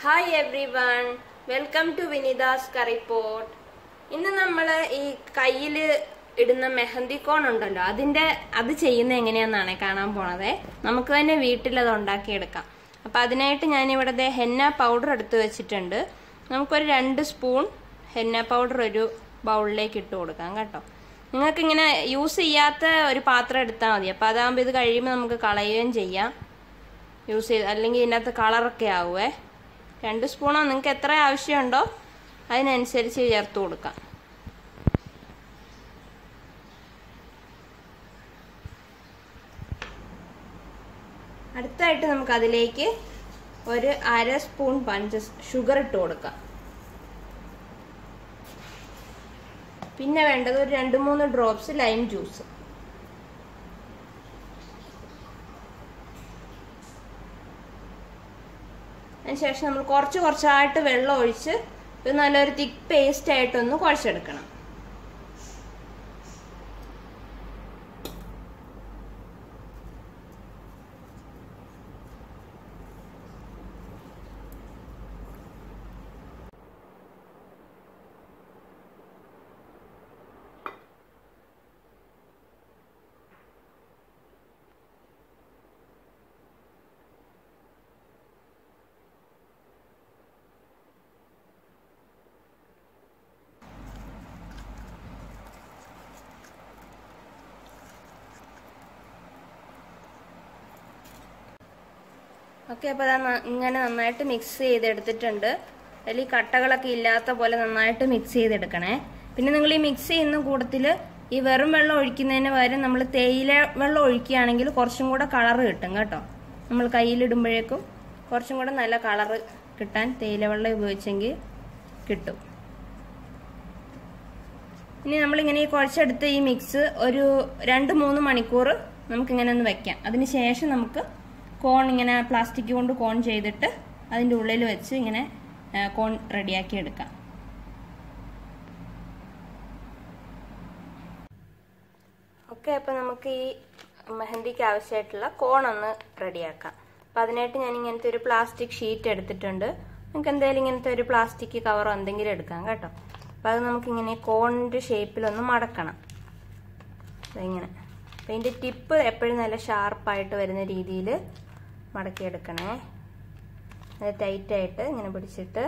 Hi everyone welcome to Vinita's curry pot ഇന്ന് നമ്മൾ ഈ കയ്യിൽ ഇടുന്ന മെഹന്തി കോൺ ഉണ്ടല്ലോ അതിന്റെ അത് ചെയ്യുന്ന എങ്ങനെയാന്നാണ് കാണാൻ പോണത്. നമുക്ക് തന്നെ വീട്ടിൽ അത് ഉണ്ടാക്കിയെടുക്കാം. അപ്പൊ അതിനായിട്ട് ഞാൻ ഇവിടെ ഹെന്ന പൗഡർ എടുത്ത് വെച്ചിട്ടുണ്ട്. നമുക്കൊരു രണ്ട് സ്പൂൺ ഹെന്ന പൗഡർ ഒരു ബൗളിലേക്ക് ഇട്ട് കൊടുക്കാം കേട്ടോ. നിങ്ങൾക്ക് ഇങ്ങനെ യൂസ് ചെയ്യാത്ത ഒരു പാത്രം എടുത്താൽ മതി. അപ്പോൾ അതാകുമ്പോൾ ഇത് കഴിയുമ്പോൾ നമുക്ക് കളയുകയും ചെയ്യാം. യൂസ് ചെയ്ത് അല്ലെങ്കിൽ ഇതിനകത്ത് കളറൊക്കെ ആവുമേ രണ്ട് സ്പൂണോ നിങ്ങൾക്ക് എത്ര ആവശ്യമുണ്ടോ അതിനനുസരിച്ച് ചേർത്ത് കൊടുക്കാം. അടുത്തായിട്ട് നമുക്ക് അതിലേക്ക് ഒരു അര സ്പൂൺ പഞ്ച ഷുഗർ ഇട്ട് കൊടുക്കാം. പിന്നെ വേണ്ടത് ഒരു രണ്ട് മൂന്ന് ഡ്രോപ്സ് ലൈം ജ്യൂസ്. അതിനുശേഷം നമ്മൾ കുറച്ച് കുറച്ചായിട്ട് വെള്ളം ഒഴിച്ച് നല്ലൊരു തിക്ക് പേസ്റ്റ് ആയിട്ടൊന്ന് കുഴച്ചെടുക്കണം. ഓക്കെ അപ്പോൾ അത് ഇങ്ങനെ നന്നായിട്ട് മിക്സ് ചെയ്തെടുത്തിട്ടുണ്ട്. അതിൽ കട്ടകളൊക്കെ ഇല്ലാത്ത പോലെ നന്നായിട്ട് മിക്സ് ചെയ്തെടുക്കണേ. പിന്നെ നിങ്ങൾ ഈ മിക്സ് ചെയ്യുന്ന കൂട്ടത്തിൽ ഈ വെറും വെള്ളം ഒഴിക്കുന്നതിന് പകരം നമ്മൾ തേയില വെള്ളം ഒഴിക്കുകയാണെങ്കിൽ കുറച്ചും കൂടെ കളറ് കിട്ടും കേട്ടോ. നമ്മൾ കയ്യിലിടുമ്പോഴേക്കും കുറച്ചും കൂടെ നല്ല കളറ് കിട്ടാൻ തേയില വെള്ളം ഉപയോഗിച്ചെങ്കിൽ കിട്ടും. ഇനി നമ്മളിങ്ങനെ ഈ കുഴച്ചെടുത്ത് ഈ മിക്സ് ഒരു രണ്ട് മൂന്ന് മണിക്കൂർ നമുക്കിങ്ങനെ ഒന്ന് വെക്കാം. അതിന് ശേഷം നമുക്ക് കോൺ ഇങ്ങനെ പ്ലാസ്റ്റിക് കൊണ്ട് കോൺ ചെയ്തിട്ട് അതിന്റെ ഉള്ളിൽ വെച്ച് ഇങ്ങനെ കോൺ റെഡിയാക്കി എടുക്കാം. ഓക്കെ അപ്പം നമുക്ക് ഈ മെഹന്തിക്ക് ആവശ്യമായിട്ടുള്ള കോൺ ഒന്ന് റെഡിയാക്കാം അപ്പം അതിനായിട്ട് ഞാൻ ഇങ്ങനത്തെ ഒരു പ്ലാസ്റ്റിക് ഷീറ്റ് എടുത്തിട്ടുണ്ട്. നമുക്ക് എന്തായാലും ഇങ്ങനത്തെ ഒരു പ്ലാസ്റ്റിക് കവറോ എന്തെങ്കിലും എടുക്കാം കേട്ടോ. അപ്പം അത് നമുക്കിങ്ങനെ കോണിന്റെ ഷേപ്പിലൊന്ന് മടക്കണം. ഇങ്ങനെ. അപ്പം ഇതിന്റെ ടിപ്പ് എപ്പോഴും നല്ല ഷാർപ്പായിട്ട് വരുന്ന രീതിയിൽ മടക്കിയെടുക്കണേ. അത് ടൈറ്റായിട്ട് ഇങ്ങനെ പിടിച്ചിട്ട്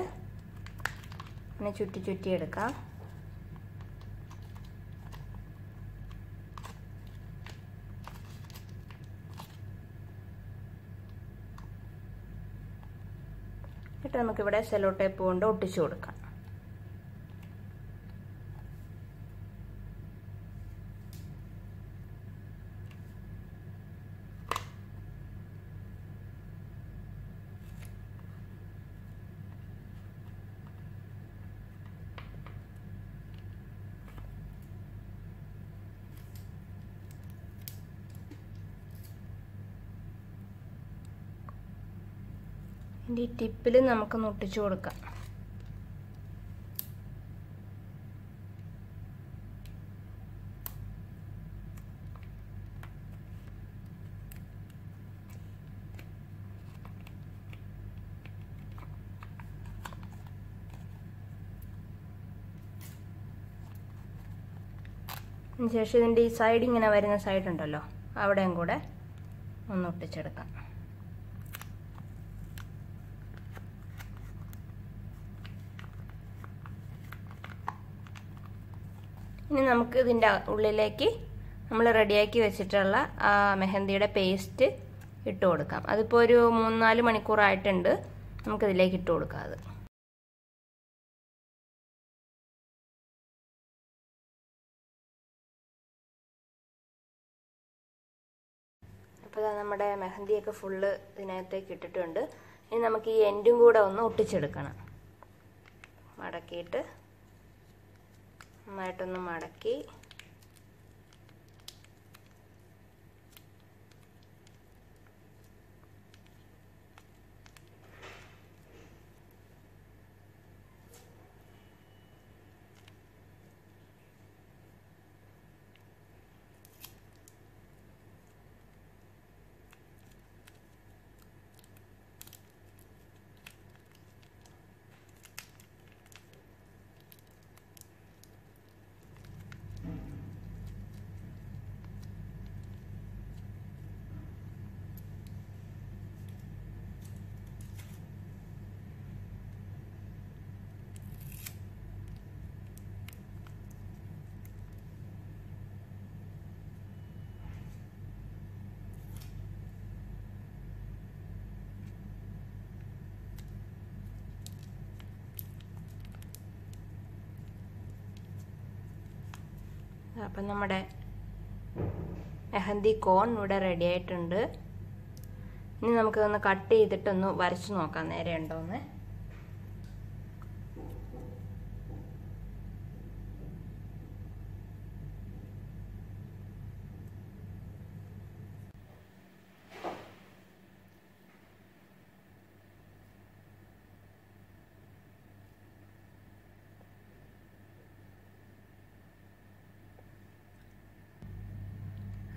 ഇങ്ങനെ ചുറ്റി ചുറ്റി എടുക്കാം. എന്നിട്ട് നമുക്കിവിടെ സെലോ ടേപ്പ് കൊണ്ട് ഒട്ടിച്ചു കൊടുക്കാം. ഇതിന്റെ ഈ ടിപ്പിൽ നമുക്ക് ഒട്ടിച്ചു കൊടുക്കാം. അതിനുശേഷം ഇതിന്റെ ഈ സൈഡ് ഇങ്ങനെ വരുന്ന സൈഡ് ഉണ്ടല്ലോ അവിടെയും കൂടെ ഒന്ന് ഒട്ടിച്ചെടുക്കാം. ഇനി നമുക്ക് ഇതിന്റെ ഉള്ളിലേക്ക് നമ്മൾ റെഡിയാക്കി വെച്ചിട്ടുള്ള ആ മെഹന്തിയുടെ പേസ്റ്റ് ഇട്ട് കൊടുക്കാം. അതിപ്പോൾ ഒരു മൂന്നാൽ മണിക്കൂറായിട്ടുണ്ട് നമുക്കിതിലേക്ക് ഇട്ട് കൊടുക്കാം അത്. അപ്പോൾ നമ്മുടെ മെഹന്തിയൊക്കെ ഫുള്ള് ഇതിനകത്തേക്ക് ഇട്ടിട്ടുണ്ട്. ഇനി നമുക്ക് ഈ എൻഡും കൂടെ ഒന്ന് ഒട്ടിച്ചെടുക്കണം. മടക്കിയിട്ട് നന്നായിട്ടൊന്ന് മടക്കി അപ്പം നമ്മുടെ മെഹന്തി കോൺ ഇവിടെ റെഡി ആയിട്ടുണ്ട്. ഇനി നമുക്കിതൊന്ന് കട്ട് ചെയ്തിട്ടൊന്ന് വരച്ച് നോക്കാം. നേരെ ഉണ്ടോന്ന്.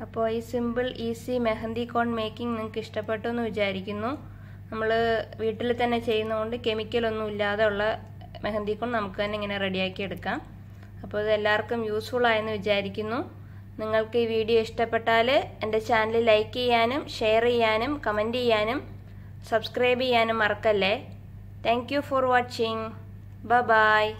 അപ്പോൾ ഈ simple easy mehndi cone making നിങ്ങൾക്ക് ഇഷ്ടപ്പെട്ടു എന്ന് വിചാരിക്കുന്നു. നമ്മൾ വീട്ടിൽ തന്നെ ചെയ്യുന്നതുകൊണ്ട് കെമിക്കലൊന്നും ഇല്ലാതെ ഉള്ള മെഹന്തി കോൺ നമുക്ക് തന്നെ ഇങ്ങനെ റെഡിയാക്കി എടുക്കാം. അപ്പോൾ ഇത് എല്ലാവർക്കും യൂസ്ഫുൾ ആയെന്ന് വിചാരിക്കുന്നു. നിങ്ങൾക്ക് ഈ വീഡിയോ ഇഷ്ടപ്പെട്ടാൽ എന്റെ ചാനൽ ലൈക്ക് ചെയ്യാനും ഷെയർ ചെയ്യാനും കമന്റ് ചെയ്യാനും സബ്സ്ക്രൈബ് ചെയ്യാനും മറക്കല്ലേ. താങ്ക് യു ഫോർ വാച്ചിങ് ബ ബായ്